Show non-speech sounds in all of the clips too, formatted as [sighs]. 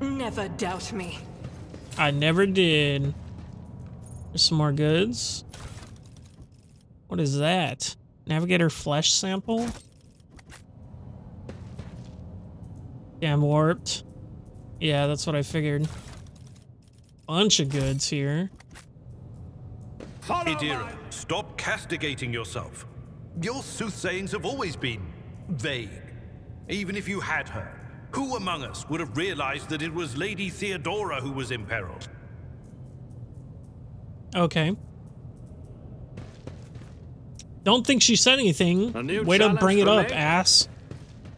Never doubt me. I never did. There's some more goods. What is that? Navigator flesh sample? Damn warped. Yeah, that's what I figured. Bunch of goods here. Idira, stop castigating yourself. Your soothsayings have always been vague. Even if you had her, who among us would have realized that it was Lady Theodora who was in peril? Okay. Don't think she said anything. A Way to bring it up, me? ass.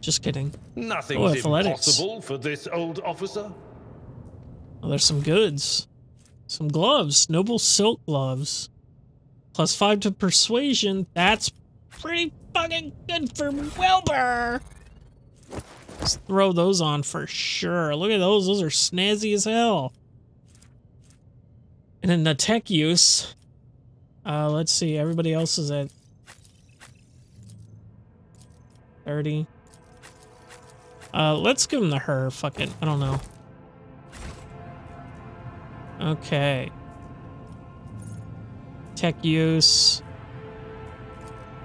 Just kidding. Nothing's Oh, athletics. impossible for this old officer. Oh, there's some goods. Some gloves. Noble silk gloves. Plus five to persuasion. That's pretty fucking good for Wilbur. Let's throw those on for sure. Look at those. Those are snazzy as hell. And then the tech use. Uh, let's see. Everybody else is at 30. Uh, let's give them to her. Fuck it. I don't know. Okay. Tech use.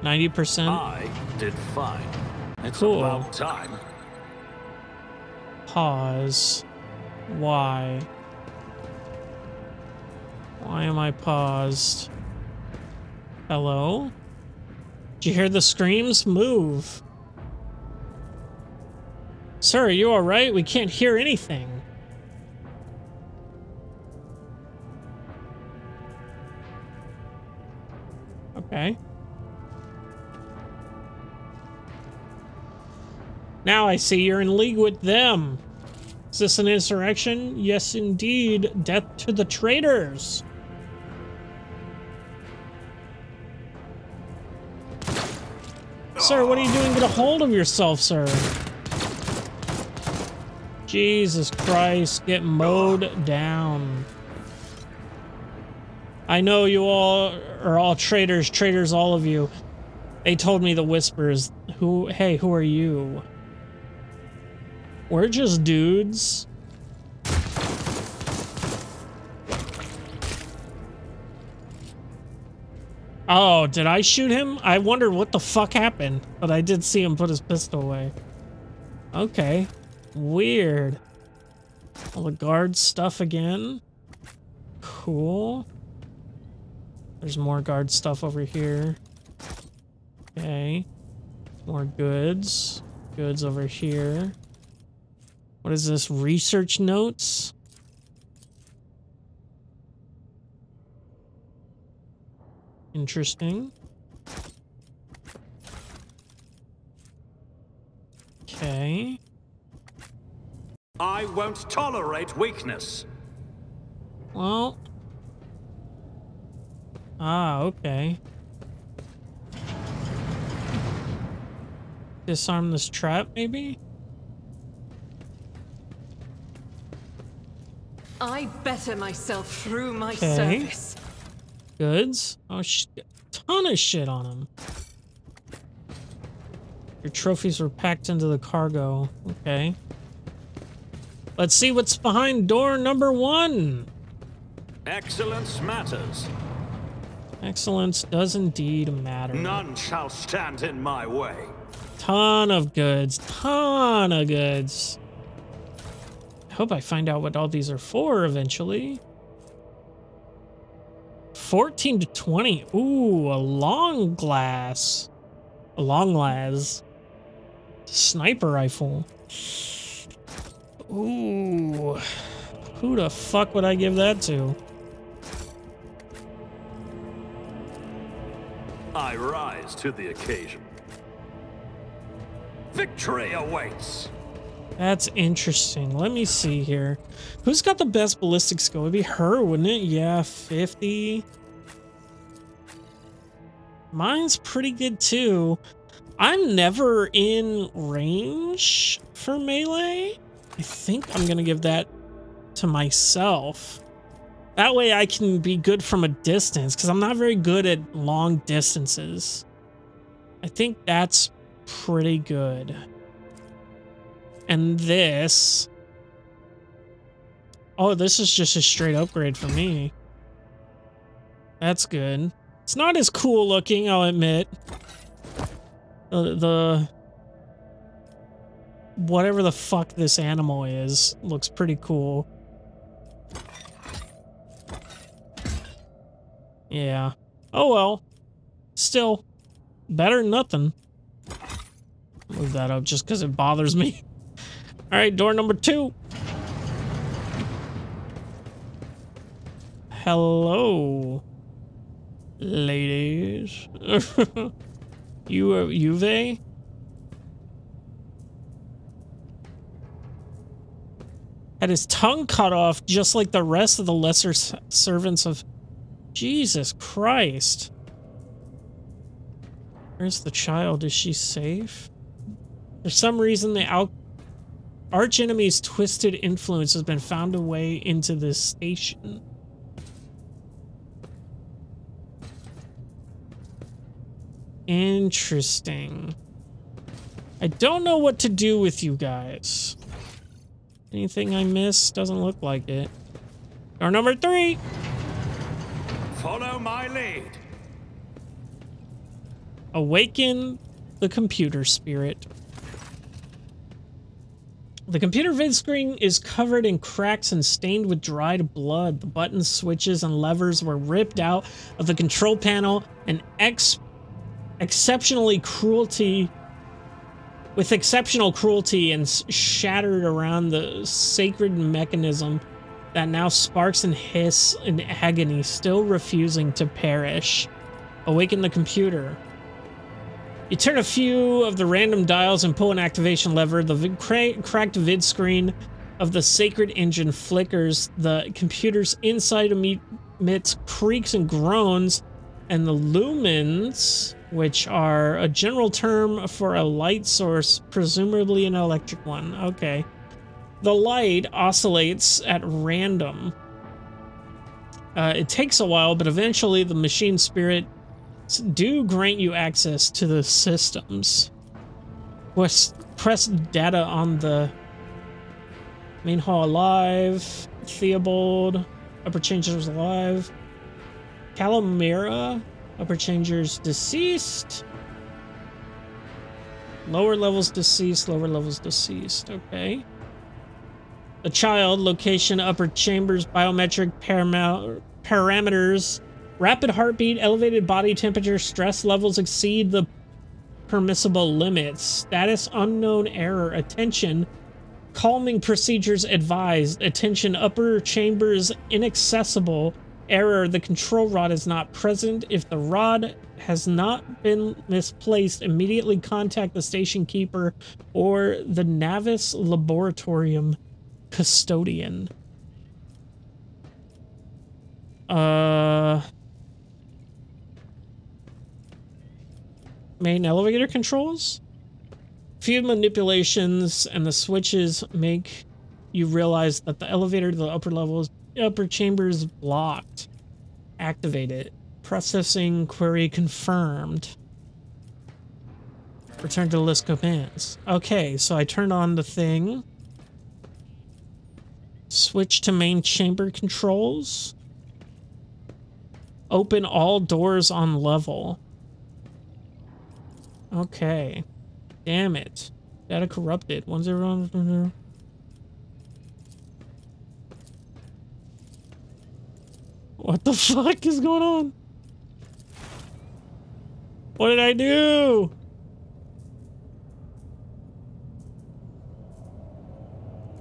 90%. I did fine. It's Cool. about time. Pause. Why? Why am I paused? Hello? Did you hear the screams? Move. Sir, are you alright? We can't hear anything. Okay. Now I see you're in league with them. Is this an insurrection? Yes, indeed. Death to the traitors. Sir, what are you doing? Get a hold of yourself, sir. Jesus Christ, get mowed down. I know you all are all traitors, traitors, all of you. They told me the whispers. Who, hey, who are you? We're just dudes. Oh, did I shoot him? I wondered what the fuck happened, but I did see him put his pistol away. Okay. Weird. All the guard stuff again. Cool. There's more guard stuff over here. Okay. More goods. Goods over here. What is this? Research notes? Interesting. Okay. I won't tolerate weakness. Well. Ah, okay. Disarm this trap, maybe? I better myself through my Okay. service. Goods? Oh, sh ton of shit on them. Your trophies were packed into the cargo. Okay. Let's see what's behind door number one. Excellence matters. Excellence does indeed matter. None shall stand in my way. Ton of goods. Ton of goods. Hope I find out what all these are for eventually. 14 to 20. Ooh, a long glass. A long las. Sniper rifle. Ooh. Who the fuck would I give that to? I rise to the occasion. Victory awaits. That's interesting. Let me see here. Who's got the best ballistic skill? It'd be her, wouldn't it? Yeah, 50. Mine's pretty good too. I'm never in range for melee. I think I'm gonna give that to myself. That way I can be good from a distance, because I'm not very good at long distances. I think that's pretty good. And this Oh, this is just a straight upgrade for me. That's good. It's not as cool looking, I'll admit. The, the whatever the fuck this animal is looks pretty cool. Yeah. Oh well. Still, better than nothing. Move that up just because it bothers me. [laughs] All right, door number two. Hello, ladies. [laughs] you, uh, Juve? Had his tongue cut off just like the rest of the lesser servants of Jesus Christ. Where's the child? Is she safe? For some reason, the al arch enemy's twisted influence has been found a way into this station. Interesting. I don't know what to do with you guys. Anything I miss Doesn't look like it. Door number three. Follow my lead. Awaken the computer spirit. The computer vid screen is covered in cracks and stained with dried blood. The buttons, switches, and levers were ripped out of the control panel and ex exceptionally cruelty with exceptional cruelty and shattered around the sacred mechanism that now sparks and hiss in agony, still refusing to perish. Awaken the computer. You turn a few of the random dials and pull an activation lever. The cra cracked vid screen of the sacred engine flickers. The computer's inside emits creaks and groans, and the lumens, which are a general term for a light source, presumably an electric one. Okay. The light oscillates at random. Uh, it takes a while, but eventually the machine spirit do grant you access to the systems. Press, press data on the main hall alive, Theobald, upper changers alive, Calamira, upper changers deceased, lower levels deceased, lower levels deceased, okay. The child, location, upper chambers, biometric parameters, rapid heartbeat, elevated body temperature, stress levels exceed the permissible limits, status unknown error, attention, calming procedures advised, attention, upper chambers inaccessible, error, the control rod is not present. If the rod has not been misplaced, immediately contact the station keeper or the Navis Laboratorium custodian. Uh... Main elevator controls? Few manipulations and the switches make you realize that the elevator to the upper levels, upper chamber is blocked. Activate it. Processing query confirmed. Return to list commands. Okay, so I turned on the thing. Switch to main chamber controls. Open all doors on level. Okay. Damn it. Data corrupted. One zero one zero. What the [laughs] fuck is going on? What did I do?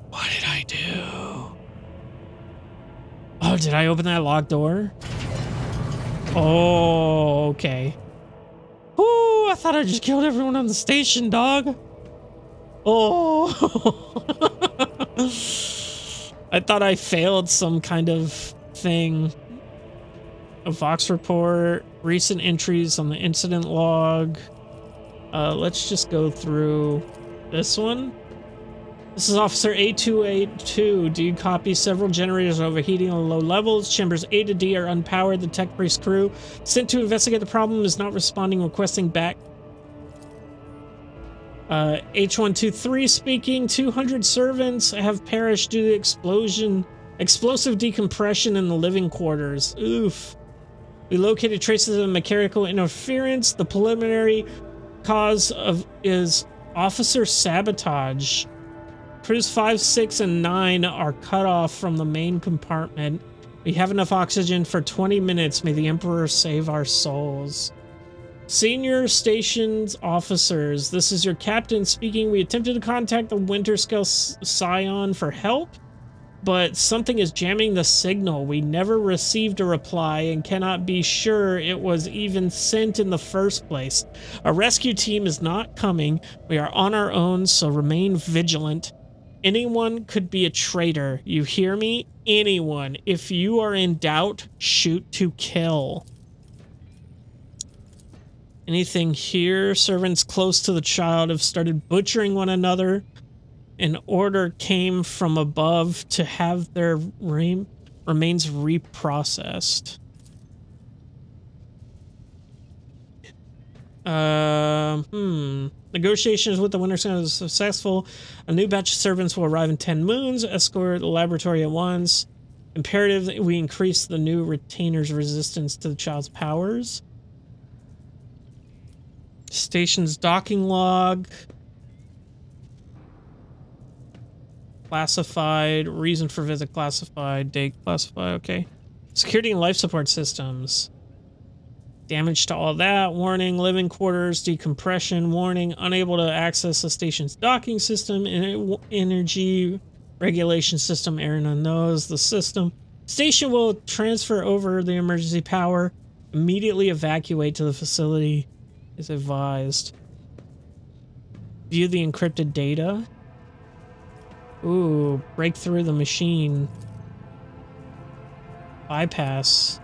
What did I do? Oh, did I open that locked door? Oh, okay. Oh, I thought I just killed everyone on the station, dog. Oh. [laughs] I thought I failed some kind of thing. A Vox report, recent entries on the incident log. Uh, let's just go through this one. This is Officer A282. Do you copy several generators overheating on low levels? Chambers A to D are unpowered. The tech priest crew sent to investigate the problem is not responding, requesting back. Uh, H123 speaking. 200 servants have perished due to explosion Explosive decompression in the living quarters. Oof. We located traces of mechanical interference. The preliminary cause of is officer sabotage. Crews 5, 6, and 9 are cut off from the main compartment. We have enough oxygen for 20 minutes. May the Emperor save our souls. Senior stations officers, this is your captain speaking. We attempted to contact the Winterscale Scion for help, but something is jamming the signal. We never received a reply and cannot be sure it was even sent in the first place. A rescue team is not coming. We are on our own, so remain vigilant. Anyone could be a traitor. You hear me? Anyone. If you are in doubt, shoot to kill. Anything here? Servants close to the child have started butchering one another. An order came from above to have their re remains reprocessed. Uh, hmm. Negotiations with the Winter Sun is successful. A new batch of servants will arrive in 10 moons. Escort the laboratory at once. Imperative that we increase the new retainer's resistance to the child's powers. Station's docking log. Classified. Reason for visit classified. Date classified. Okay. Security and life support systems. Damage to all that. Warning. Living quarters. Decompression. Warning. Unable to access the station's docking system. Energy regulation system. Aaron knows the system. Station will transfer over the emergency power. Immediately evacuate to the facility is advised. View the encrypted data. Ooh, break through the machine. Bypass.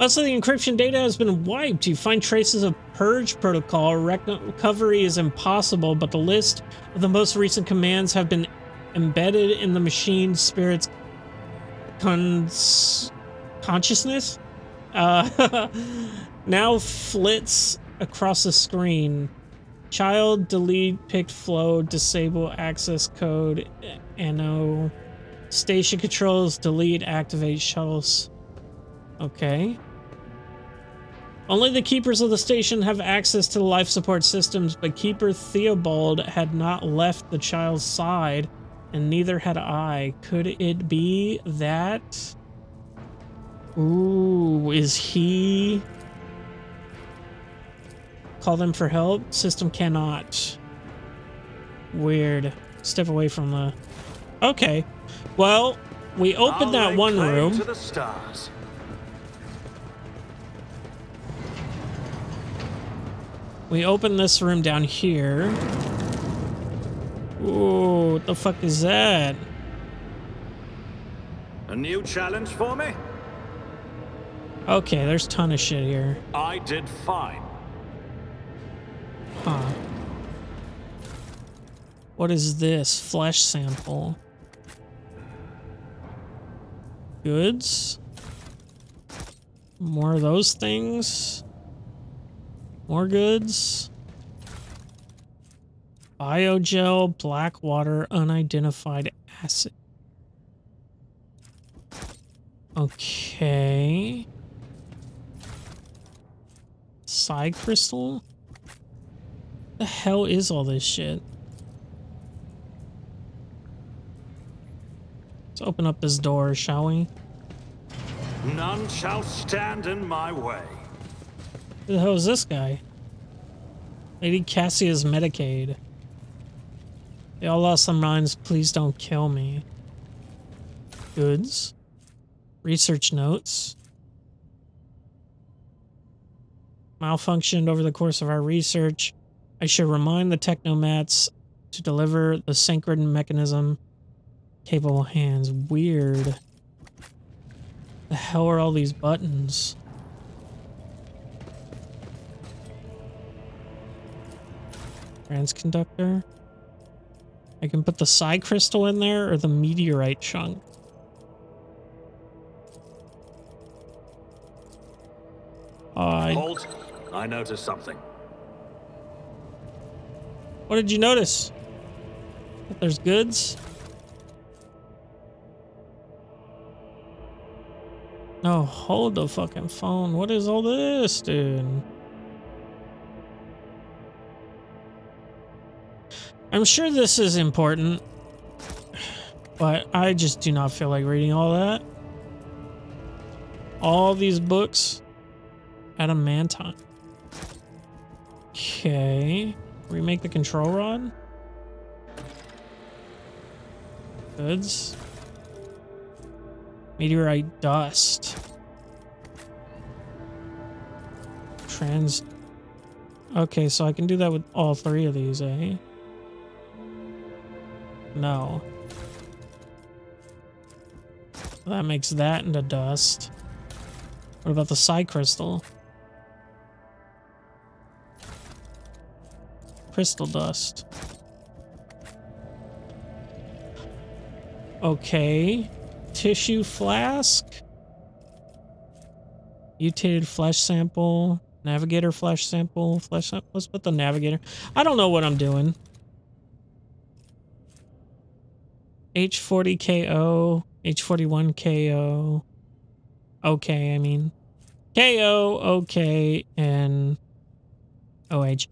Also, the encryption data has been wiped. You find traces of purge protocol. Recovery is impossible, but the list of the most recent commands have been embedded in the machine spirit's cons consciousness. Uh, [laughs] now flits across the screen. Child, delete, picked flow, disable access code, NO. Station controls, delete, activate shuttles. Okay. Only the keepers of the station have access to the life support systems, but Keeper Theobald had not left the child's side, and neither had I. Could it be that... Ooh, is he... Call them for help? System cannot. Weird. Step away from the... Okay. Well, we opened that one room. We open this room down here. Ooh, what the fuck is that? A new challenge for me? Okay, there's a ton of shit here. I did fine. Huh. What is this? Flesh sample. Goods? More of those things? More goods? Biogel, black water, unidentified acid. Okay. Psi crystal? The hell is all this shit? Let's open up this door, shall we? None shall stand in my way. Who the hell is this guy? Lady Cassia's Medicae. They all lost some minds. Please don't kill me. Goods. Research notes. Malfunctioned over the course of our research. I should remind the technomats to deliver the sacred mechanism capable hands. Weird. The hell are all these buttons? Transconductor. I can put the psi crystal in there or the meteorite chunk. I... Hold. I noticed something. What did you notice? That there's goods? No, hold the fucking phone. What is all this, dude? I'm sure this is important, but I just do not feel like reading all that. All these books. Adamantine. Okay. Remake the control rod. Goods. Meteorite dust. Trans. Okay, so I can do that with all three of these, eh? No. That makes that into dust. What about the psi crystal? Crystal dust. Okay. Tissue flask. Mutated flesh sample. Navigator flesh sample. Flesh sample. Let's put the navigator. I don't know what I'm doing. H40KO. H41KO. Okay, I mean. KO, okay, and OH.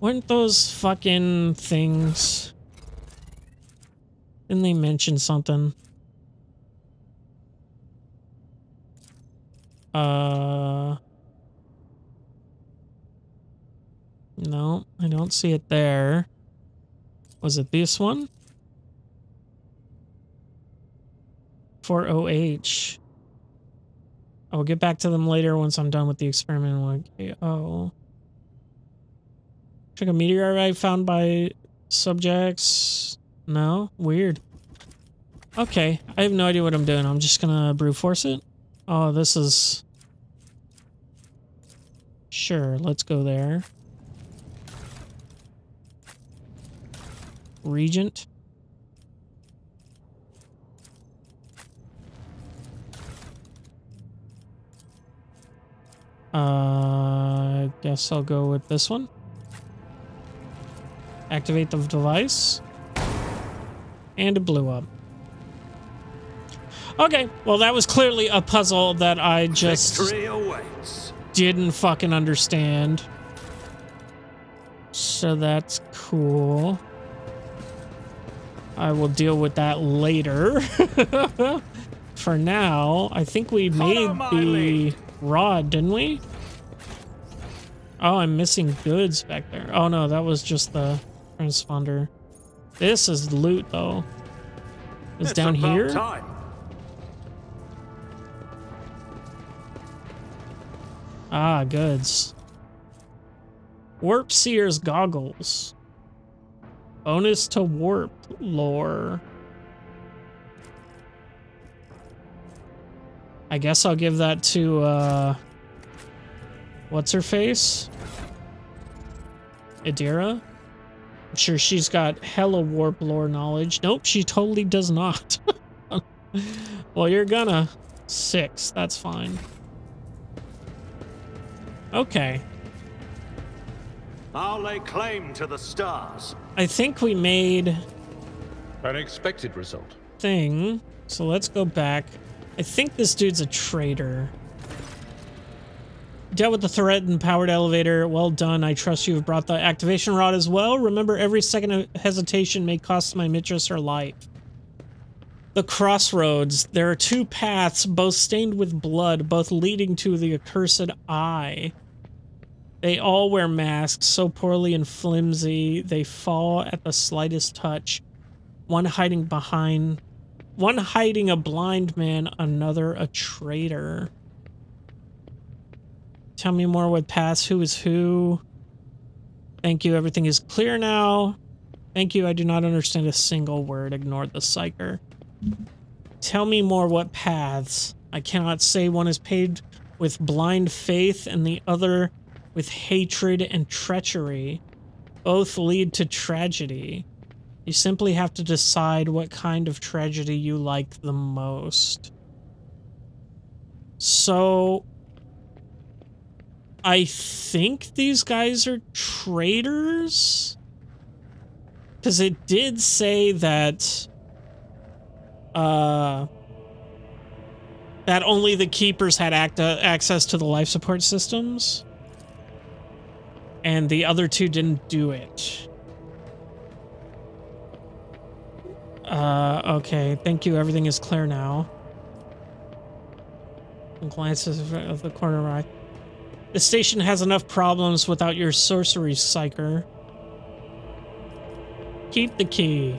Weren't those fucking things? Didn't they mention something? Uh... No, I don't see it there. Was it this one? For OH. I'll get back to them later once I'm done with the experiment. Okay, oh. Check a meteorite found by subjects. No? Weird. Okay, I have no idea what I'm doing. I'm just gonna brute force it. Oh, this is... Sure, let's go there. Regent. Uh, guess I'll go with this one. Activate the device. And it blew up. Okay, well that was clearly a puzzle that I just didn't fucking understand. So that's cool. I will deal with that later. [laughs] For now, I think we my the. Rod, didn't we? Oh, I'm missing goods back there. Oh no, that was just the transponder. This is loot though. It's, It's down here. Time. Ah, goods. Warp Seer's goggles. Bonus to warp lore. I guess I'll give that to uh what's her face? Idira? I'm sure she's got hella warp lore knowledge. Nope, she totally does not. [laughs] well, you're gonna. Six, that's fine. Okay. I'll lay claim to the stars. I think we made An expected result. thing. So let's go back. I think this dude's a traitor. Dealt with the threat and powered elevator. Well done. I trust you have brought the activation rod as well. Remember, every second of hesitation may cost my mistress her life. The crossroads. There are two paths, both stained with blood, both leading to the accursed eye. They all wear masks, so poorly and flimsy, they fall at the slightest touch. One hiding behind, one hiding a blind man, another a traitor. Tell me more what paths, who is who. Thank you, everything is clear now. Thank you, I do not understand a single word. Ignore the psyker. Tell me more what paths. I cannot say one is paid with blind faith and the other with hatred and treachery. Both lead to tragedy. You simply have to decide what kind of tragedy you like the most. So, I think these guys are traitors? Because it did say that, uh, That only the keepers had act uh, access to the life support systems. And the other two didn't do it. Uh, okay. Thank you. Everything is clear now. Glances of the corner. The station has enough problems without your sorcery psyker. Keep the key.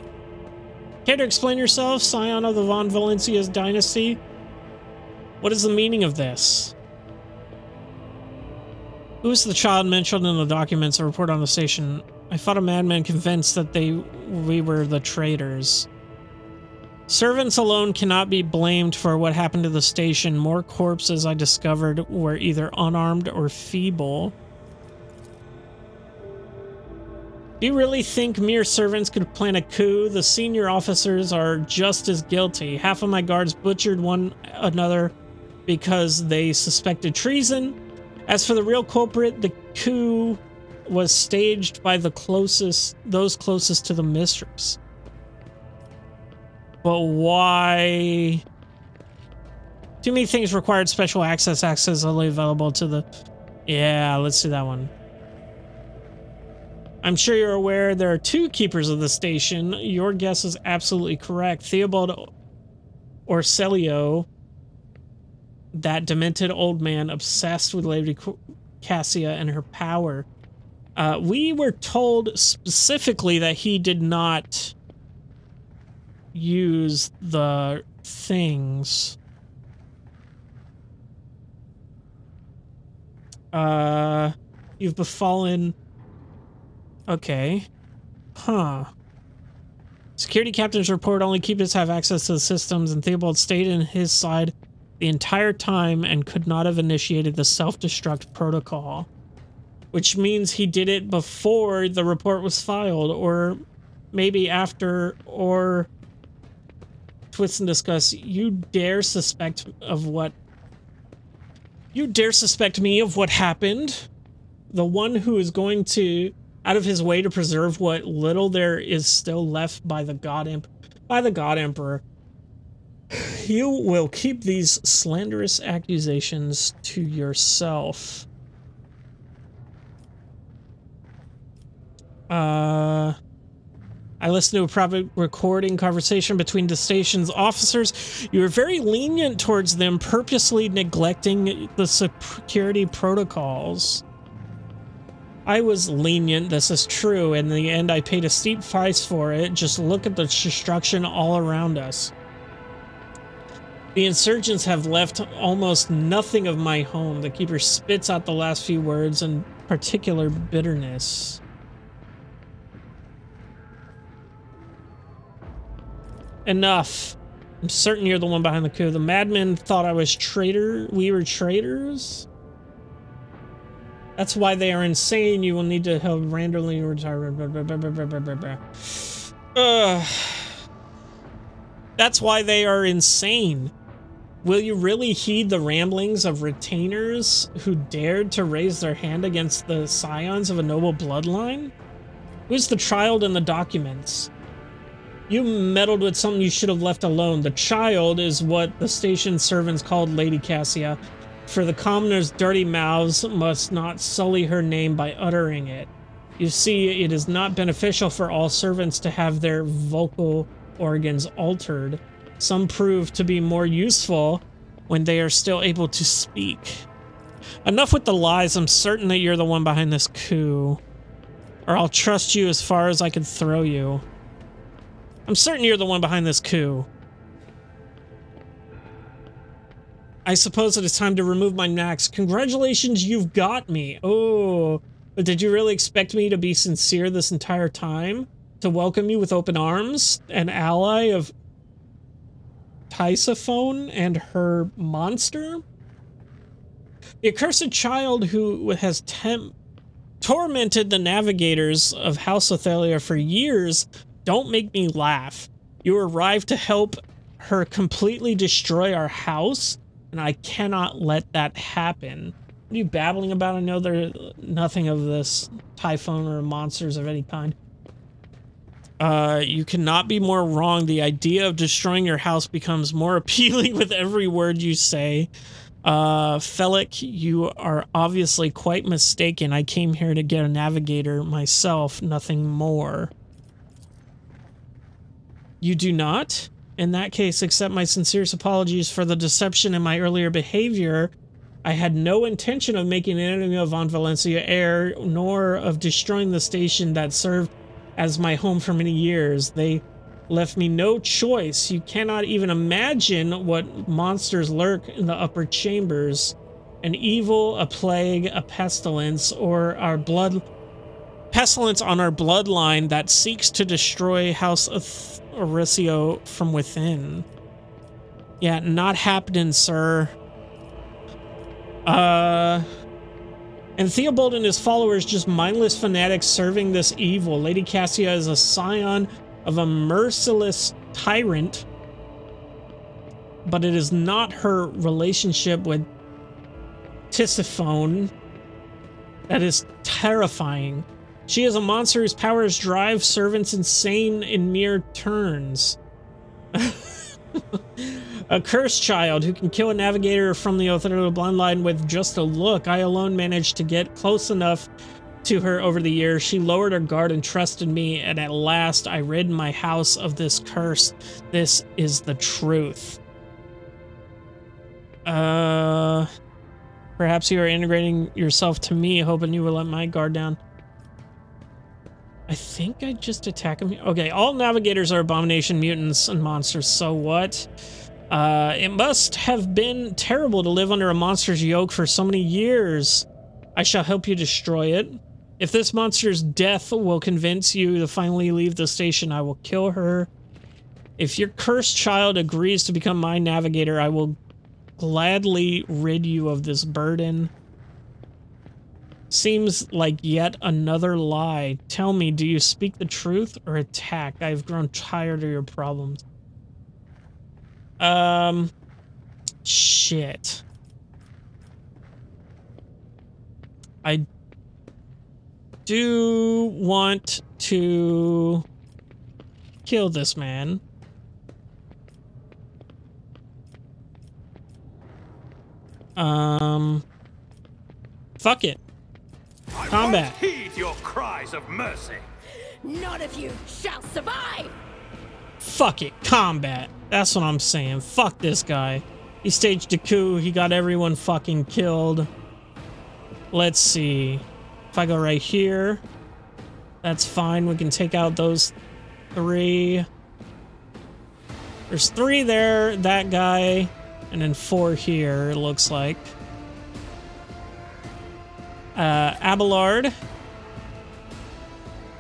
Care to explain yourself, scion of the Von Valancius dynasty? What is the meaning of this? Who is the child mentioned in the documents report on the station? I fought a madman convinced that they we were the traitors. Servants alone cannot be blamed for what happened to the station. More corpses I discovered were either unarmed or feeble. Do you really think mere servants could plan a coup? The senior officers are just as guilty. Half of my guards butchered one another because they suspected treason. As for the real culprit, the coup was staged by the closest those closest to the mistress. But why? Too many things required special access. Access only available to the... Yeah, let's do that one. I'm sure you're aware there are two keepers of the station. Your guess is absolutely correct. Theobald Orsellio, that demented old man obsessed with Lady Cassia and her power. Uh, we were told specifically that he did not use the things. Uh, you've befallen. Okay. Huh. Security captain's report only keepers have access to the systems, and Theobald stayed in his side the entire time and could not have initiated the self-destruct protocol. Which means he did it before the report was filed, or maybe after, or twist and discuss. You dare suspect of what... You dare suspect me of what happened? The one who is going to, out of his way to preserve what little there is still left by the God Emperor, by the God Emperor. You will keep these slanderous accusations to yourself. Uh... I listened to a private recording conversation between the station's officers. You were very lenient towards them, purposely neglecting the security protocols. I was lenient, this is true. In the end, I paid a steep price for it. Just look at the destruction all around us. The insurgents have left almost nothing of my home. The keeper spits out the last few words in particular bitterness. Enough. I'm certain you're the one behind the coup. The madmen thought I was traitor. We were traitors. That's why they are insane. You will need to help randomly retire. Ugh. That's why they are insane. Will you really heed the ramblings of retainers who dared to raise their hand against the scions of a noble bloodline? Who's the child in the documents? You meddled with something you should have left alone. The child is what the station servants called Lady Cassia. For the commoners' dirty mouths must not sully her name by uttering it. You see, it is not beneficial for all servants to have their vocal organs altered. Some prove to be more useful when they are still able to speak. Enough with the lies. I'm certain that you're the one behind this coup. Or I'll trust you as far as I can throw you. I'm certain you're the one behind this coup. I suppose it is time to remove my knacks. Congratulations, you've got me. Oh, but did you really expect me to be sincere this entire time? To welcome you with open arms? An ally of Tisiphone and her monster? The accursed child who has tormented the navigators of House Orsellio for years don't make me laugh. You arrived to help her completely destroy our house, and I cannot let that happen. What are you babbling about? I know there's nothing of this typhoon or monsters of any kind. Uh, you cannot be more wrong. The idea of destroying your house becomes more [laughs] appealing with every word you say. Uh, Felic, you are obviously quite mistaken. I came here to get a navigator myself, nothing more. You do not? In that case, accept my sincerest apologies for the deception in my earlier behavior. I had no intention of making an enemy of Von Valencia Air, nor of destroying the station that served as my home for many years. They left me no choice. You cannot even imagine what monsters lurk in the upper chambers. An evil, a plague, a pestilence, or our blood pestilence on our bloodline that seeks to destroy House of Orsellio from within. Yeah, not happening, sir. Uh and Theobald and his followers just mindless fanatics serving this evil. Lady Cassia is a scion of a merciless tyrant, but it is not her relationship with Tisiphone that is terrifying. She is a monster whose powers drive servants insane in mere turns. [laughs] a cursed child who can kill a navigator from the Orsellio bloodline with just a look. I alone managed to get close enough to her over the years. She lowered her guard and trusted me, and at last I rid my house of this curse. This is the truth. Uh, perhaps you are integrating yourself to me, hoping you will let my guard down. I think I just attack him. Okay, all navigators are abomination mutants and monsters, so what? Uh, it must have been terrible to live under a monster's yoke for so many years. I shall help you destroy it. If this monster's death will convince you to finally leave the station, I will kill her. If your cursed child agrees to become my navigator, I will gladly rid you of this burden. Seems like yet another lie. Tell me, do you speak the truth or attack? I've grown tired of your problems. Um, shit. I do want to kill this man. Um, fuck it. Combat. I won't heed your cries of mercy. None of you shall survive! Fuck it. Combat. That's what I'm saying. Fuck this guy. He staged a coup. He got everyone fucking killed. Let's see. If I go right here, that's fine. We can take out those three. There's three there, that guy, and then four here, it looks like. Uh, Abelard.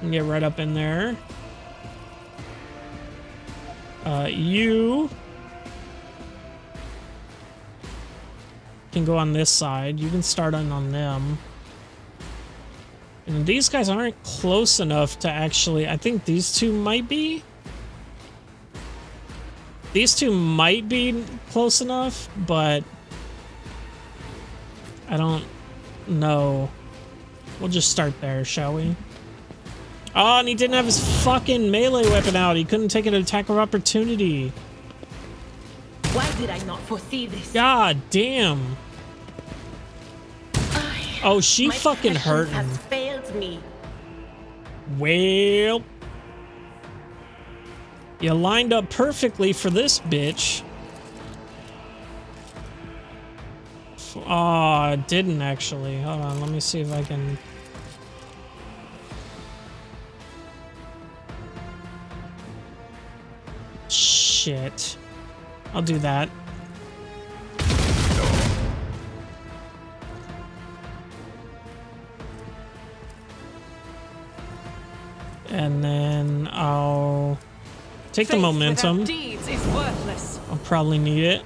Get right up in there. Uh, you can go on this side. You can start on, on them. And these guys aren't close enough to actually... I think these two might be. These two might be close enough, but... I don't know. We'll just start there, shall we? Oh, and he didn't have his fucking melee weapon out. He couldn't take an attack of opportunity. Why did I not foresee this? God damn. Oh, she fucking hurt him. has failed me. Well, you lined up perfectly for this bitch. Oh, it didn't actually. Hold on, let me see if I can. Shit. I'll do that. And then I'll take the momentum. deeds is worthless. I'll probably need it.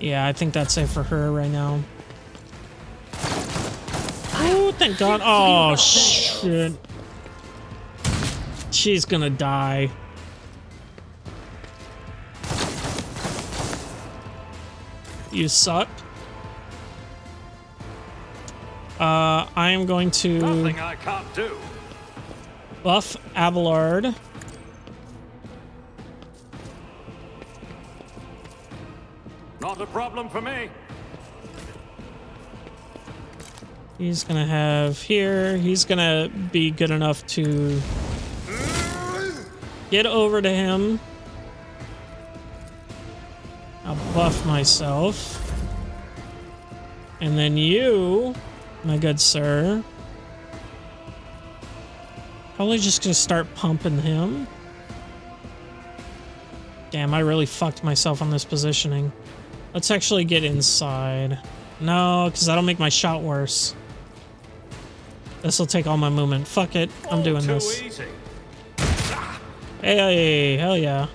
Yeah, I think that's it for her right now. Oh, thank God. Oh, shit. She's gonna die. You suck. Uh, I am going to Nothing I can't do. buff Abelard. A problem for me. He's gonna have here. He's gonna be good enough to get over to him. I'll buff myself. And then you, my good sir, probably just gonna start pumping him. Damn, I really fucked myself on this positioning. Let's actually get inside. No, because that'll make my shot worse. This will take all my movement. Fuck it. I'm doing this. Hey, hell yeah.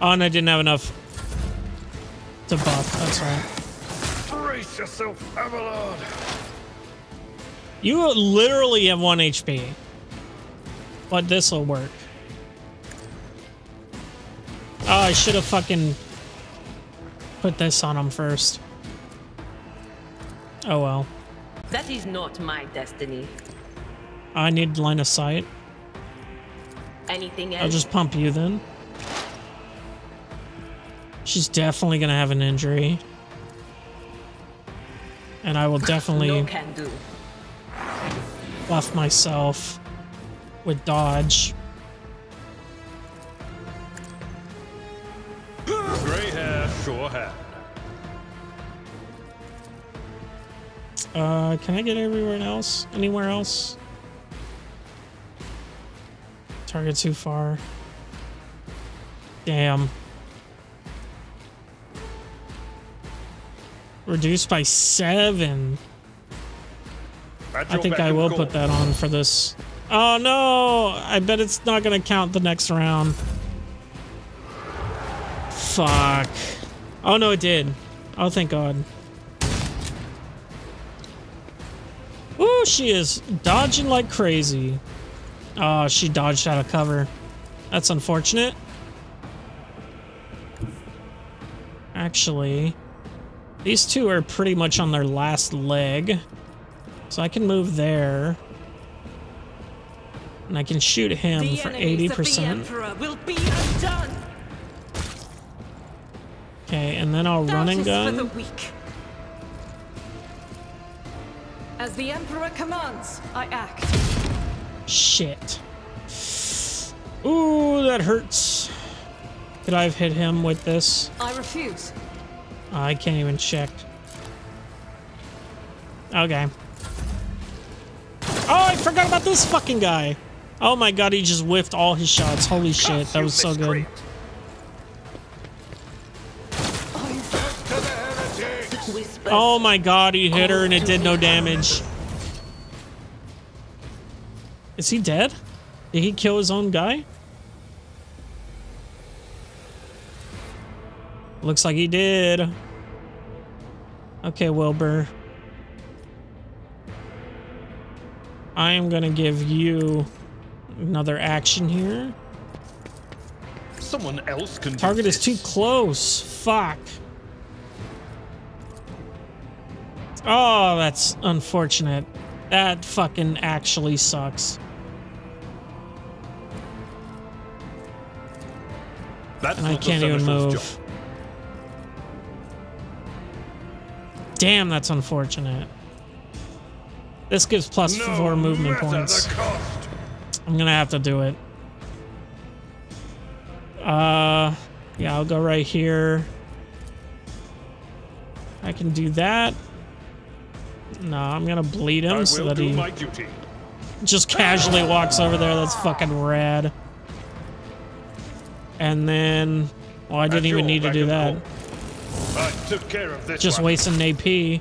Oh, and I didn't have enough to buff. That's right. Brace yourself, Avalon. You literally have one HP. But this will work. Oh, I should have fucking put this on him first. Oh well. That is not my destiny. I need line of sight. Anything else? I'll just pump you then. She's definitely gonna have an injury. And I will [laughs] definitely No can do. buff myself with dodge. Uh, can I get everywhere else? Anywhere else? Target too far. Damn. Reduced by seven. I think I will put that on for this. Oh no! I bet it's not gonna count the next round. Fuck. Oh no, it did. Oh, thank God. She is dodging like crazy. Oh, she dodged out of cover. That's unfortunate. Actually, these two are pretty much on their last leg. So I can move there. And I can shoot him The for enemies of the 80%. Will be. Okay, and then I'll That run and is for the gun. As the Emperor commands, I act. Shit. Ooh, that hurts. Could I have hit him with this? I refuse. I can't even check. Okay. Oh, I forgot about this fucking guy. Oh my god, he just whiffed all his shots. Holy shit, that was so good. Oh my god, he hit her and it did no damage. Is he dead? Did he kill his own guy? Looks like he did. Okay, Wilbur. I am gonna give you another action here. Someone else can do Target is too close. Fuck. Oh, that's unfortunate. That fucking actually sucks. That's And I can't even move. job. Damn, that's unfortunate. This gives plus No four movement points. I'm gonna have to do it. Uh, yeah, I'll go right here. I can do that. No, I'm gonna bleed him so that he just casually walks over there. That's fucking rad. And then, well, I didn't even need to do that. I took care of this Just one. wasting an AP.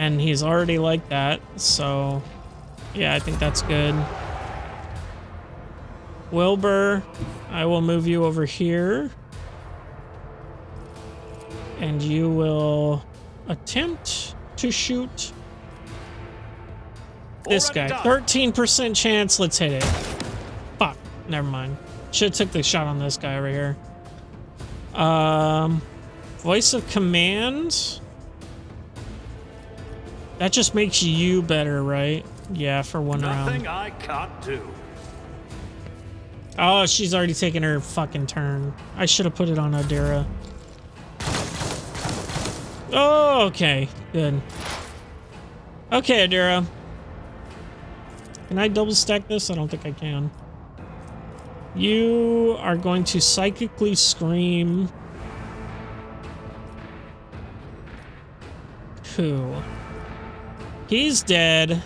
And he's already like that, so yeah, I think that's good. Wilbur, I will move you over here. And you will attempt to shoot this guy. 13% chance, let's hit it. Fuck, never mind. Should've took the shot on this guy over here. Um, voice of command. That just makes you better, right? Yeah, for one Nothing round. I can't do. Oh, she's already taken her fucking turn. I should have put it on Idira. Oh, okay. Good. Okay, Idira. Can I double stack this? I don't think I can. You are going to psychically scream. Who? He's dead.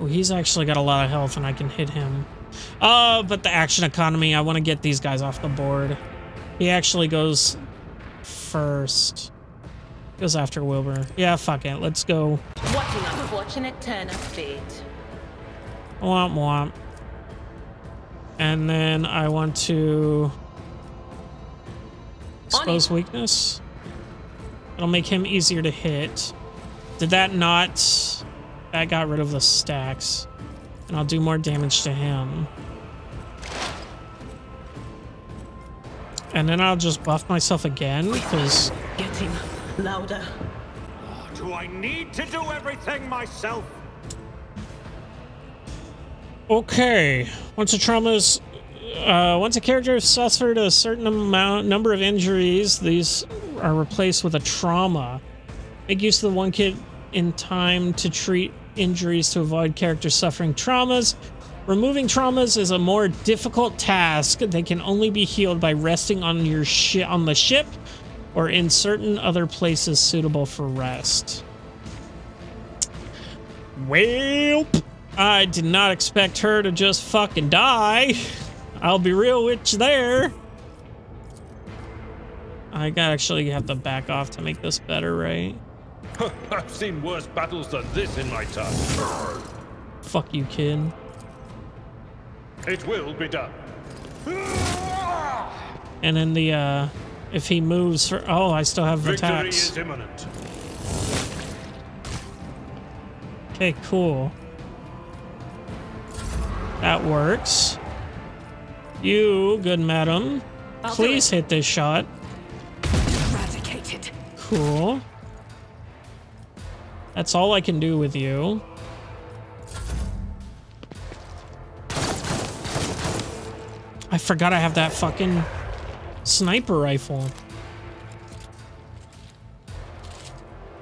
Oh, he's actually got a lot of health and I can hit him. Uh, but the action economy, I want to get these guys off the board. He actually goes first. Goes after Wilbur. Yeah, fuck it. Let's go. What an unfortunate turn of fate. Womp womp. And then I want to expose weakness. It'll make him easier to hit. Did that not? That got rid of the stacks. And I'll do more damage to him. And then I'll just buff myself again because Getting louder. Do I need to do everything myself? Okay. Once a trauma is, uh, once a character has suffered a certain amount number of injuries, these are replaced with a trauma. Make use of the one kit in time to treat injuries to avoid characters suffering traumas. Removing traumas is a more difficult task. They can only be healed by resting on your shi on the ship or in certain other places suitable for rest. Well, I did not expect her to just fucking die. I'll be real with you there. I gotta actually have to back off to make this better, right? [laughs] I've seen worse battles than this in my time. Fuck you, kid. It will be done. And then the, uh, if he moves for, oh, I still have Victory attacks. is imminent. Okay, cool. That works. You, good madam, I'll please hit this shot. Eradicated. Cool. That's all I can do with you. I forgot I have that fucking sniper rifle.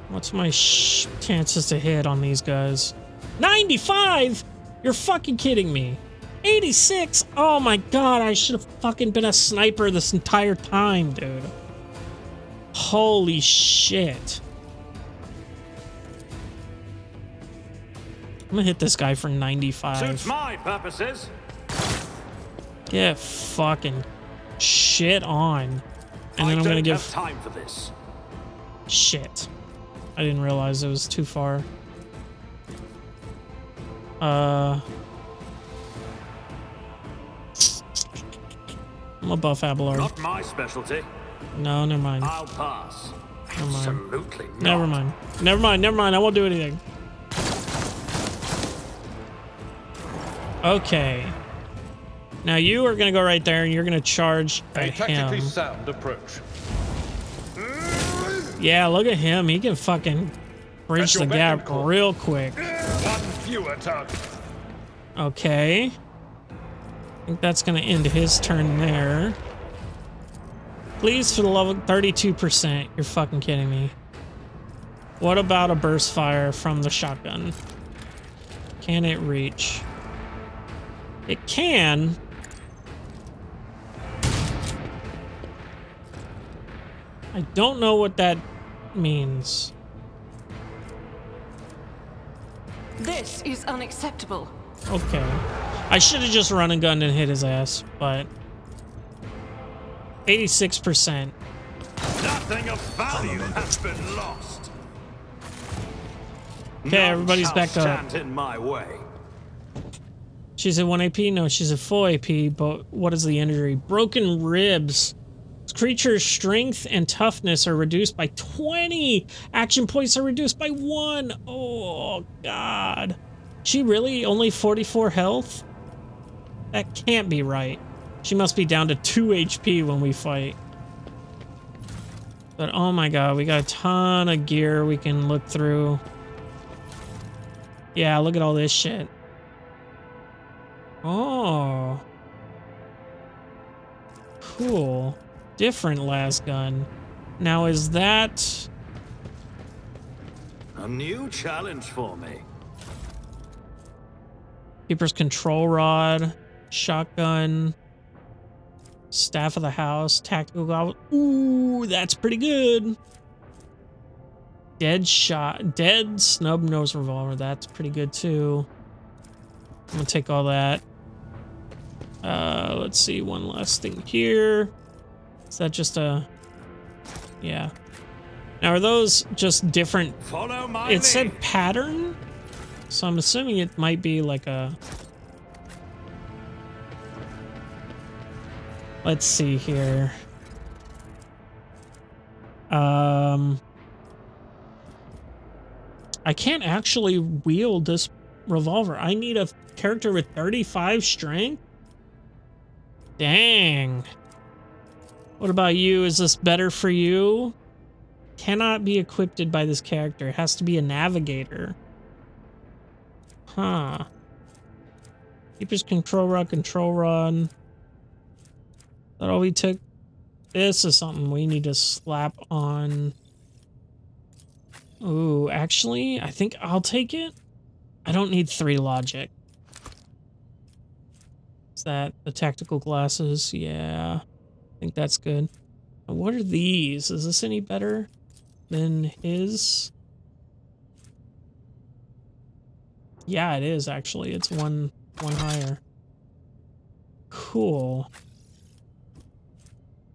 What's my sh chances to hit on these guys? 95? You're fucking kidding me. 86? Oh my god, I should have fucking been a sniper this entire time, dude. Holy shit. I'm gonna hit this guy for 95. Suits my purposes. Get fucking shit on. And I then I'm gonna give time for this. shit. I didn't realize it was too far. Uh I'm a buff Abelard. Not my specialty. No, never mind. I'll pass. mind. Absolutely not. Never mind. Never mind. Never mind. I won't do anything. Okay. Now you are gonna go right there, and you're gonna charge A at tactically him. sound approach. Yeah, look at him. He can fucking bridge the gap real quick. One fewer target. Okay. I think that's gonna end his turn there. Please, for the love of 32%. You're fucking kidding me. What about a burst fire from the shotgun? Can it reach? It can. I don't know what that means. This is unacceptable. Okay. I should have just run and gunned and hit his ass, but 86%. Nothing of value has been lost. Okay, None everybody's back up. stand in my way. She's at 1 AP? No, she's at 4 AP, but what is the injury? Broken ribs. Creature's strength and toughness are reduced by 20. Action points are reduced by 1. Oh, God. She really only 44 health? That can't be right. She must be down to 2 HP when we fight. But oh my god, we got a ton of gear we can look through. Yeah, look at all this shit. Oh. Cool. Different las gun. Now is that... A new challenge for me. Keeper's control rod, shotgun, staff of the house, tactical goblin. Ooh, that's pretty good. Dead shot, dead snub nose revolver. That's pretty good too. I'm gonna take all that. Uh, let's see, one last thing here. Is that just a? Yeah. Now are those just different? It said pattern, so I'm assuming it might be like a. Let's see here. Um, I can't actually wield this revolver. I need a character with 35 strength. Dang. What about you? Is this better for you? Cannot be equipped by this character. It has to be a navigator. Huh. Keeper's control run, control run. That all we took? This is something we need to slap on. Ooh, actually, I think I'll take it. I don't need three logic. Is that the tactical glasses? Yeah. Think that's good. What are these? Is this any better than his? Yeah, it is actually. It's one one higher. Cool.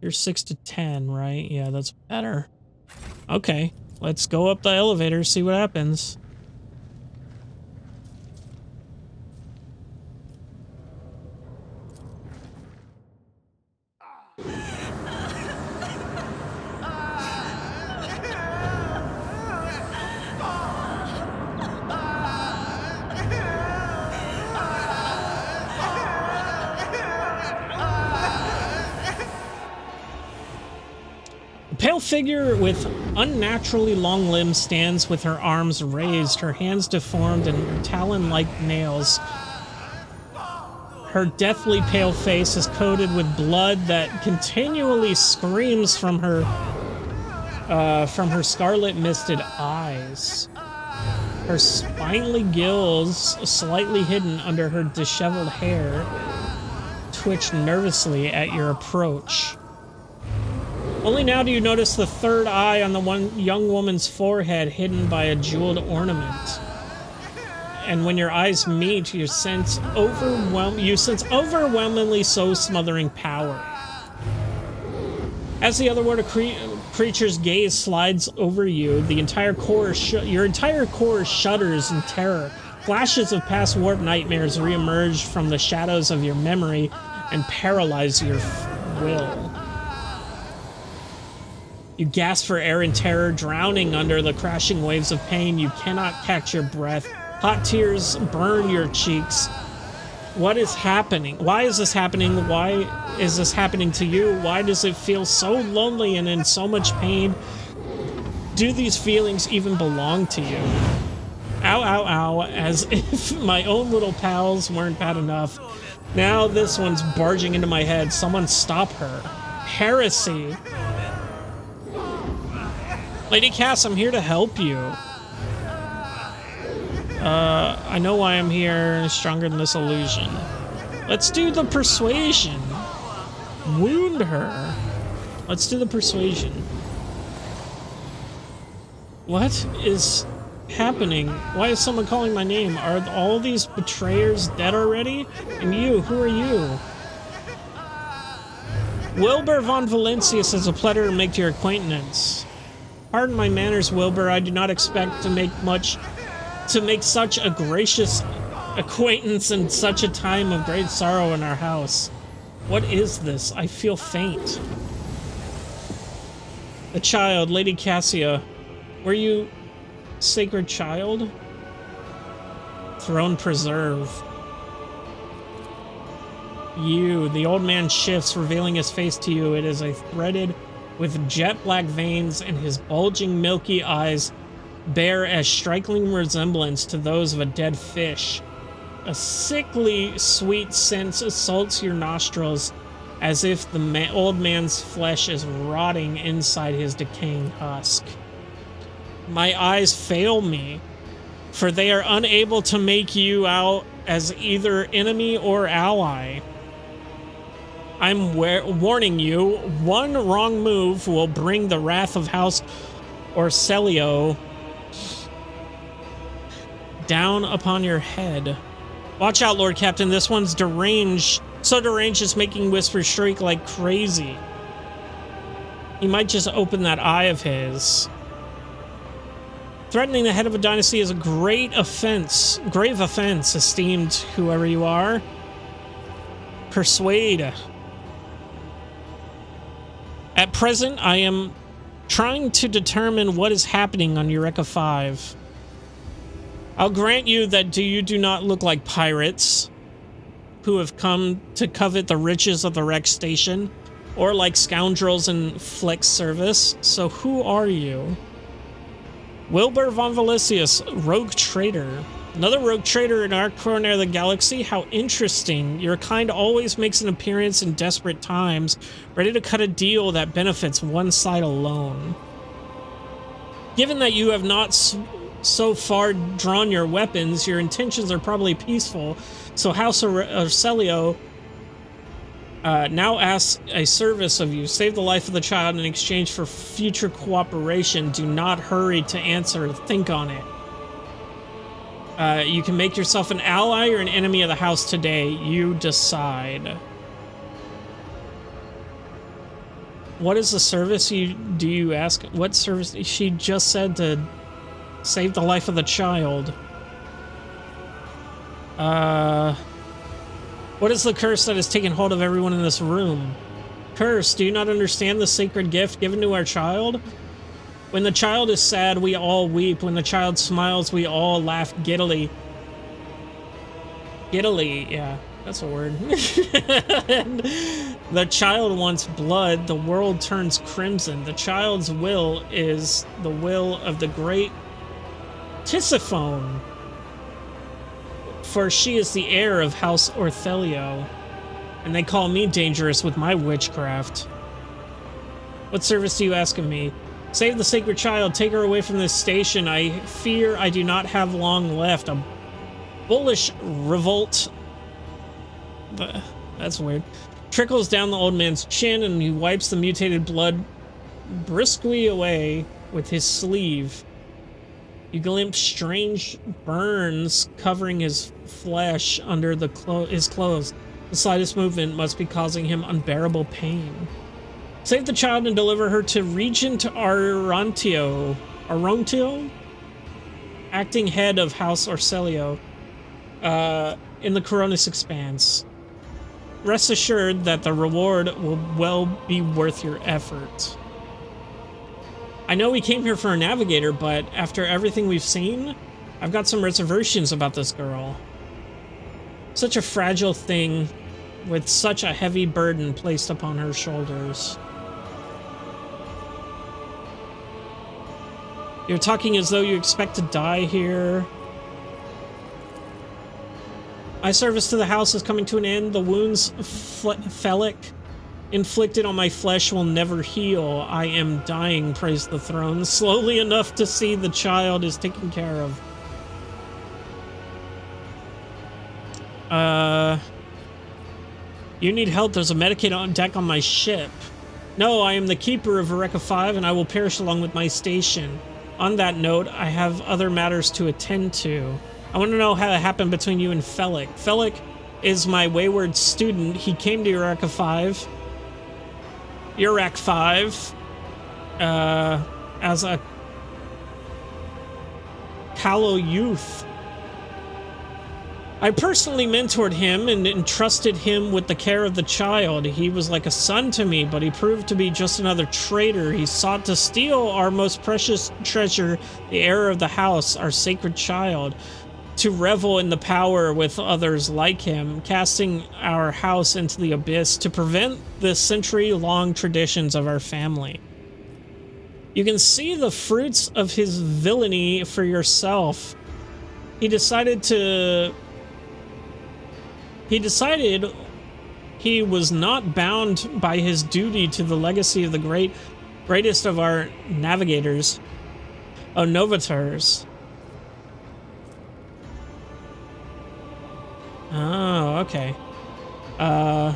You're six to ten, right? Yeah, that's better. Okay, let's go up the elevator, see what happens. Figure with unnaturally long limbs stands with her arms raised, her hands deformed and talon-like nails. Her deathly pale face is coated with blood that continually screams from her uh, from her scarlet misted eyes. Her spiny gills, slightly hidden under her disheveled hair, twitch nervously at your approach. Only now do you notice the third eye on the one young woman's forehead hidden by a jeweled ornament. And when your eyes meet, you sense overwhelm you sense overwhelmingly so smothering power. As the otherworld cre- creature's gaze slides over you, the entire core your entire core shudders in terror. Flashes of past warp nightmares reemerge from the shadows of your memory and paralyze your will. You gasp for air in terror, drowning under the crashing waves of pain. You cannot catch your breath. Hot tears burn your cheeks. What is happening? Why is this happening? Why is this happening to you? Why does it feel so lonely and in so much pain? Do these feelings even belong to you? Ow, ow, ow, as [laughs] if my own little pals weren't bad enough. Now this one's barging into my head. Someone stop her. Heresy. Lady Cass, I'm here to help you. Uh, I know why I'm here, stronger than this illusion. Let's do the persuasion. Wound her. Let's do the persuasion. What is happening? Why is someone calling my name? Are all these betrayers dead already? And you, who are you? Wilbur von Valancius is a pleasure to make your acquaintance. Pardon my manners, Wilbur. I do not expect to make much, to make such a gracious acquaintance in such a time of great sorrow in our house. What is this? I feel faint. The child, Lady Cassia. Were you sacred child? Throne preserve. You, the old man shifts, revealing his face to you. It is a threaded with jet black veins and his bulging milky eyes bear a striking resemblance to those of a dead fish. A sickly sweet scent assaults your nostrils as if the ma old man's flesh is rotting inside his decaying husk. My eyes fail me, for they are unable to make you out as either enemy or ally. I'm warning you, one wrong move will bring the wrath of House Orsellio down upon your head. Watch out, Lord Captain. This one's deranged. So deranged it's making Whisper shriek like crazy. He might just open that eye of his. Threatening the head of a dynasty is a great offense. Grave offense, esteemed whoever you are. Persuade. At present, I am trying to determine what is happening on Eurac 5. I'll grant you that do you do not look like pirates who have come to covet the riches of the wreck station, or like scoundrels in Flex service. So who are you? Wilbur von Valancius, rogue trader. Another rogue trader in our corner of the galaxy? How interesting. Your kind always makes an appearance in desperate times, ready to cut a deal that benefits one side alone. Given that you have not so far drawn your weapons, your intentions are probably peaceful. So House Orsellio uh, now asks a service of you. Save the life of the child in exchange for future cooperation. Do not hurry to answer. Think on it. Uh, you can make yourself an ally or an enemy of the house today. You decide. What is the service you do you ask? What service? She just said to Save the life of the child. Uh... What is the curse that has taken hold of everyone in this room? Curse, do you not understand the sacred gift given to our child? When the child is sad, we all weep. When the child smiles, we all laugh giddily. Giddily, yeah, that's a word. [laughs] the child wants blood, the world turns crimson. The child's will is the will of the great Tisiphone, for she is the heir of House Orsellio, and they call me dangerous with my witchcraft. What service do you ask of me? Save the sacred child, take her away from this station. I fear I do not have long left. A bullish revolt. That's weird. Trickles down the old man's chin and he wipes the mutated blood briskly away with his sleeve. You glimpse strange burns covering his flesh under the clo his clothes. The slightest movement must be causing him unbearable pain. Save the child and deliver her to Regent Arantio. Arontio? Acting head of House Orsellio. Uh, in the Koronus Expanse. Rest assured that the reward will well be worth your effort. I know we came here for a navigator, but after everything we've seen, I've got some reservations about this girl. Such a fragile thing with such a heavy burden placed upon her shoulders. You're talking as though you expect to die here. My service to the house is coming to an end. The wounds, Felic, inflicted on my flesh will never heal. I am dying, praise the throne, slowly enough to see the child is taken care of. Uh... You need help. There's a medikit on deck on my ship. No, I am the keeper of Eurac 5, and I will perish along with my station. On that note, I have other matters to attend to. I want to know how it happened between you and Felic. Felic is my wayward student. He came to Eurac 5 Urek 5 uh, as a callow youth. I personally mentored him and entrusted him with the care of the child. He was like a son to me, but he proved to be just another traitor. He sought to steal our most precious treasure, the heir of the house, our sacred child to revel in the power with others like him, casting our house into the abyss to prevent the century long traditions of our family. You can see the fruits of his villainy for yourself. He decided to. He decided he was not bound by his duty to the legacy of the great, greatest of our navigators, of Novatars. Oh, okay. Uh,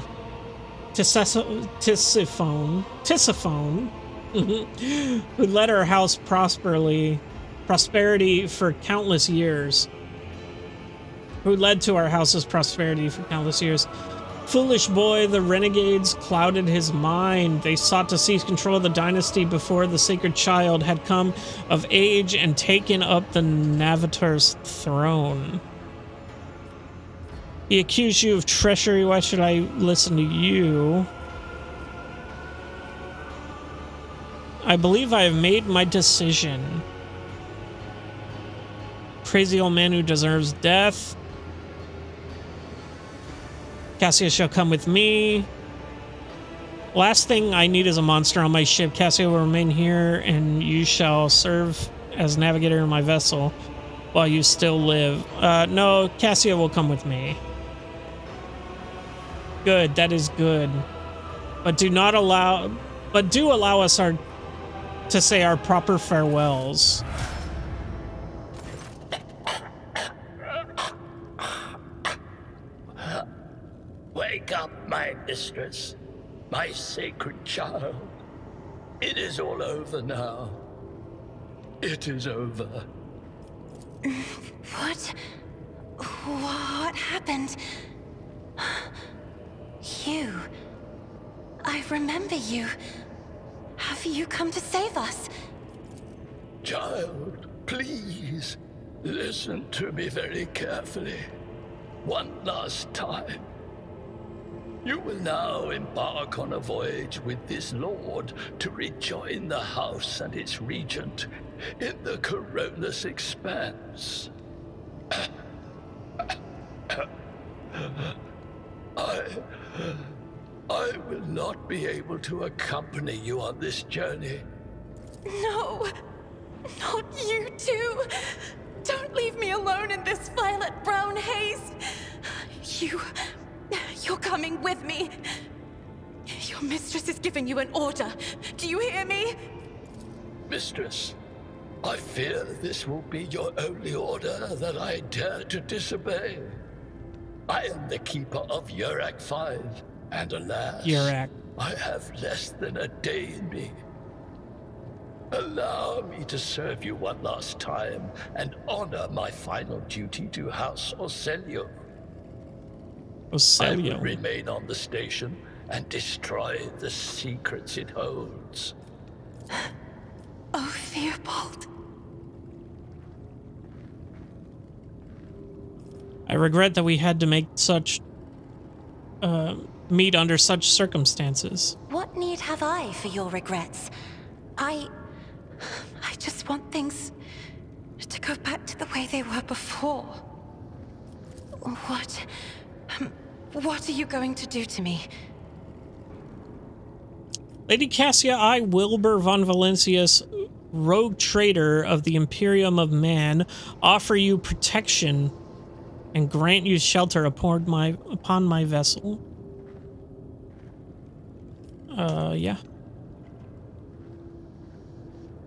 Tisiphone, Tisiphone, [laughs] who led our house prosperly, prosperity for countless years. Who led to our house's prosperity for countless years. Foolish boy, the renegades clouded his mind. They sought to seize control of the dynasty before the sacred child had come of age and taken up the Navitar's throne. He accused you of treachery. Why should I listen to you? I believe I have made my decision. Crazy old man who deserves death. Cassia shall come with me. Last thing I need is a monster on my ship. Cassia will remain here, and you shall serve as navigator in my vessel while you still live. Uh, no, Cassia will come with me. Good, that is good. But do not allow, but do allow us our, to say our proper farewells. Wake up, my mistress, my sacred child. It is all over now. It is over. [laughs] What? What happened? You. I remember you. Have you come to save us? Child, please, listen to me very carefully. One last time. You will now embark on a voyage with this lord to rejoin the house and its regent in the Koronus expanse. I... I will not be able to accompany you on this journey. No! Not you too! Don't leave me alone in this violet brown haze! You... You're coming with me! Your mistress is giving you an order. Do you hear me? Mistress, I fear this will be your only order that I dare to disobey. I am the keeper of Eurac 5, and alas, Eurac. I have less than a day in me. Allow me to serve you one last time and honor my final duty to House Orsellio. I will remain on the station and destroy the secrets it holds. [gasps] Oh, Fearbolt. I regret that we had to make such uh, meet under such circumstances. What need have I for your regrets? I... I just want things to go back to the way they were before. What... What are you going to do to me? Lady Cassia I, Wilbur von Valancius, rogue trader of the Imperium of Man, offer you protection and grant you shelter upon my upon my vessel. Uh, yeah.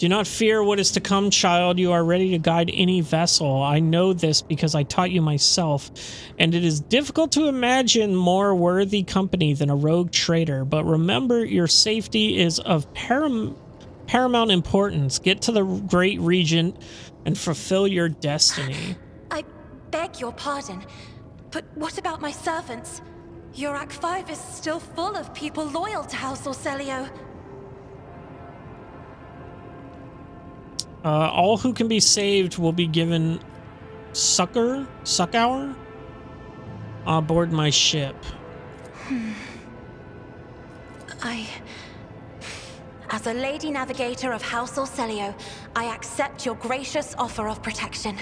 Do not fear what is to come, child. You are ready to guide any vessel. I know this because I taught you myself, and it is difficult to imagine more worthy company than a rogue trader. But remember, your safety is of param paramount importance. Get to the great regent and fulfill your destiny. [sighs] I beg your pardon, but what about my servants? Eurac 5 is still full of people loyal to House Orsellio. Uh, all who can be saved will be given succor, suck hour, aboard my ship. [sighs] I... As a Lady Navigator of House Orsellio, I accept your gracious offer of protection.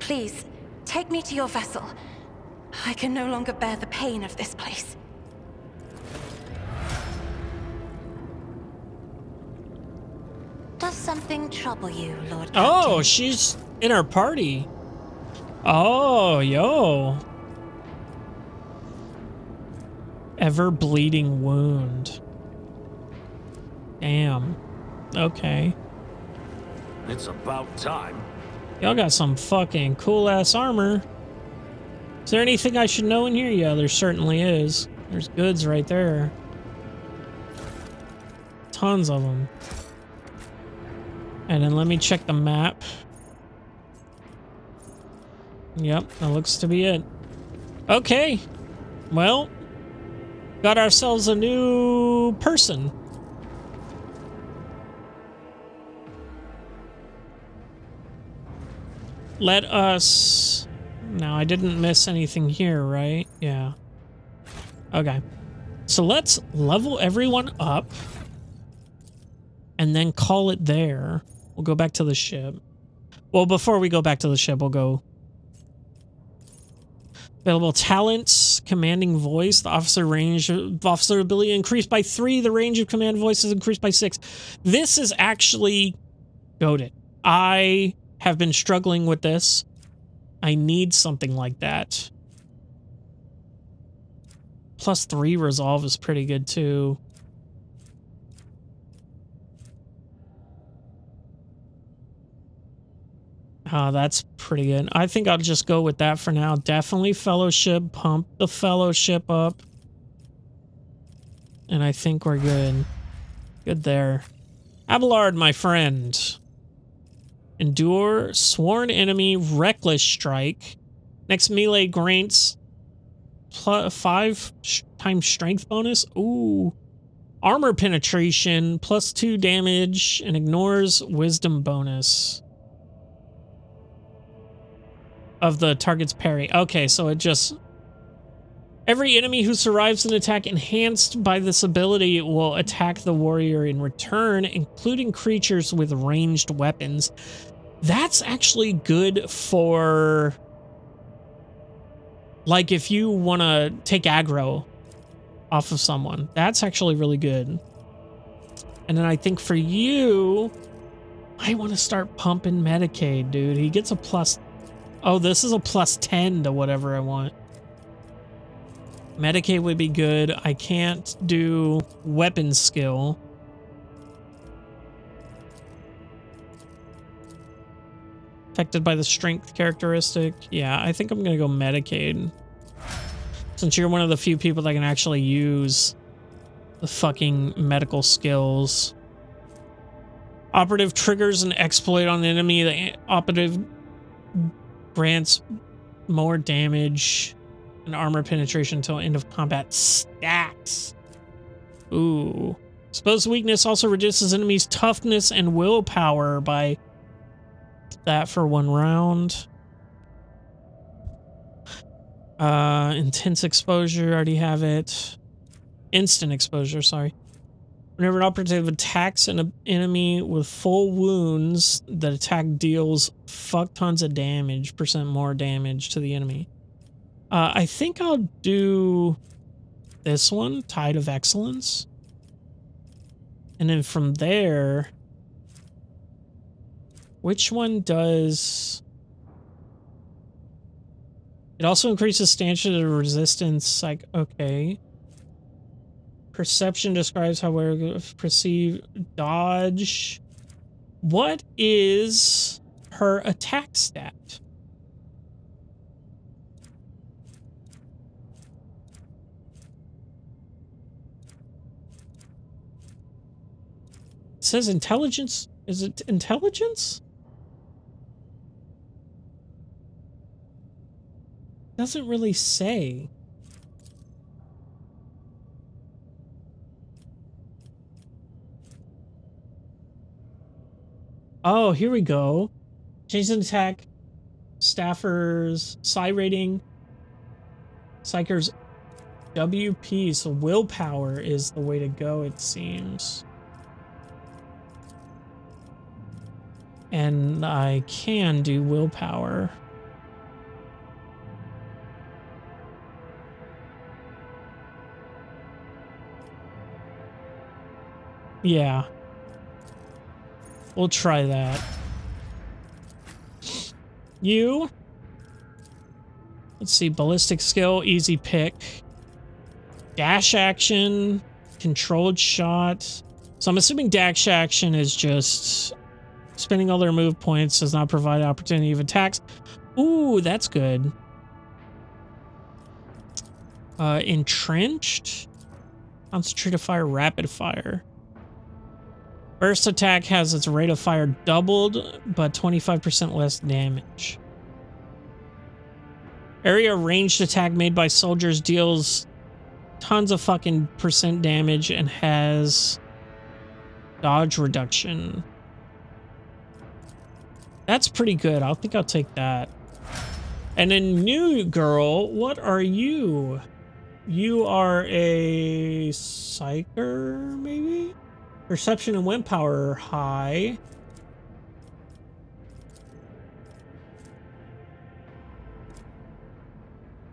Please, take me to your vessel. I can no longer bear the pain of this place. Something trouble you, Lord Oh, she's in our party. Oh, yo. Ever bleeding wound. Damn. Okay. It's about time. Y'all got some fucking cool ass armor. Is there anything I should know in here? Yeah, there certainly is. There's goods right there. Tons of them. And then let me check the map. Yep, that looks to be it. Okay. Well, got ourselves a new person. Let us... Now, I didn't miss anything here, right? Yeah. Okay. So let's level everyone up. And then call it there. We'll go back to the ship. Well, before we go back to the ship, we'll go... Available talents, commanding voice, the officer range, officer ability increased by three, the range of command voice is increased by six. This is actually goaded. I have been struggling with this. I need something like that. Plus three resolve is pretty good too. Ah, that's pretty good. I think I'll just go with that for now. Definitely fellowship. Pump the fellowship up. And I think we're good. Good there. Abelard, my friend. Endure, Sworn Enemy, Reckless Strike. Next melee grants plus five times strength bonus. Ooh. Armor penetration, plus two damage, and ignores wisdom bonus of the target's parry. Okay, so it just... Every enemy who survives an attack enhanced by this ability will attack the warrior in return, including creatures with ranged weapons. That's actually good for... Like, if you want to take aggro off of someone. That's actually really good. And then I think for you... I want to start pumping Medicae, dude. He gets a plus... Oh, this is a plus 10 to whatever I want. Medicae would be good. I can't do weapon skill. Affected by the strength characteristic. Yeah, I think I'm going to go Medicae. Since you're one of the few people that can actually use the fucking medical skills. Operative triggers an exploit on the enemy. The operative grants more damage and armor penetration until end of combat stacks. Ooh. Supposed weakness also reduces enemies' toughness and willpower by that for one round. Uh, intense exposure, already have it. Instant exposure, sorry. Whenever an operative attacks an enemy with full wounds, the attack deals fuck tons of damage, percent more damage to the enemy. Uh, I think I'll do this one, Tide of Excellence. And then from there, which one does... It also increases standard of resistance, like, okay. Perception describes how we perceive dodge. What is her attack stat? It says intelligence. Is it intelligence? Doesn't really say. Oh, here we go. Change an attack. Staffers, psi rating. Psyker's WP, so willpower is the way to go, it seems. And I can do willpower. Yeah. We'll try that. You. Let's see. Ballistic skill, easy pick. Dash action, controlled shot. So I'm assuming dash action is just spending all their move points does not provide opportunity of attacks. Ooh, that's good. Uh, entrenched. Concentrated fire, rapid fire. Burst attack has its rate of fire doubled, but 25% less damage. Area ranged attack made by soldiers deals tons of fucking percent damage and has dodge reduction. That's pretty good. I think I'll take that. And then new girl, what are you? You are a psyker, maybe? Perception and willpower are high.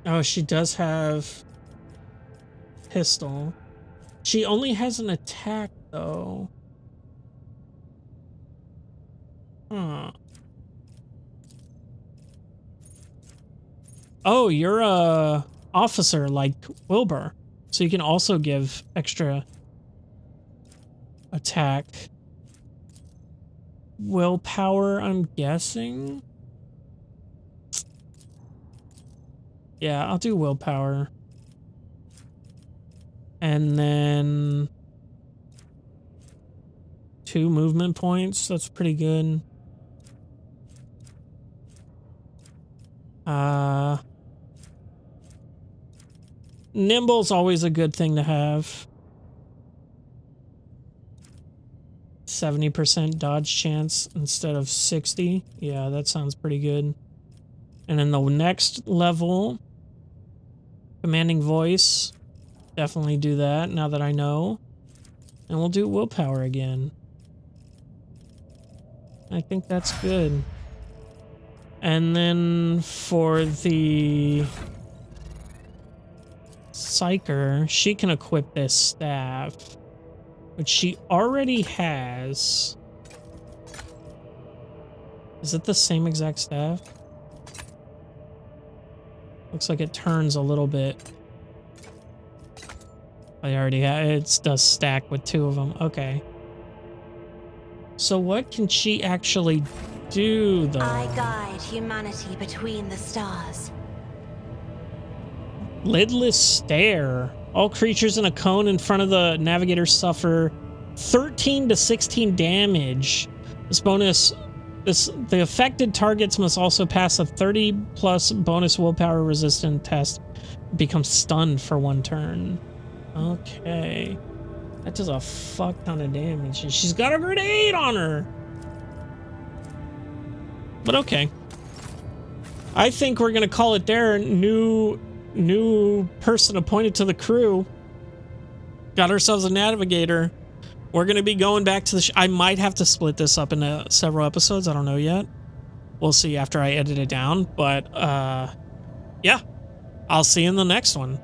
Oh, she does have pistol. She only has an attack though. Huh. Oh, you're a officer like Wilbur. So you can also give extra attack. Willpower, I'm guessing. Yeah, I'll do willpower. And then two movement points. That's pretty good. Uh Nimble's always a good thing to have. 70% dodge chance instead of 60. Yeah, that sounds pretty good. And then the next level, commanding voice. Definitely do that now that I know. And we'll do willpower again. I think that's good. And then for the Psyker, she can equip this staff, which she already has. Is it the same exact staff? Looks like it turns a little bit. I already have it does stack with two of them. Okay. So what can she actually do though? I guide humanity between the stars. Lidless Stare. All creatures in a cone in front of the navigator suffer 13 to 16 damage. This bonus, this the affected targets must also pass a 30 plus bonus willpower resistant test. Become stunned for one turn. Okay. That does a fuck ton of damage. And she's got a grenade on her. But okay. I think we're going to call it there. New new person appointed to the crew. Got ourselves a navigator. We're going to be going back to the... I might have to split this up into several episodes. I don't know yet. We'll see after I edit it down. But, uh, yeah. I'll see you in the next one.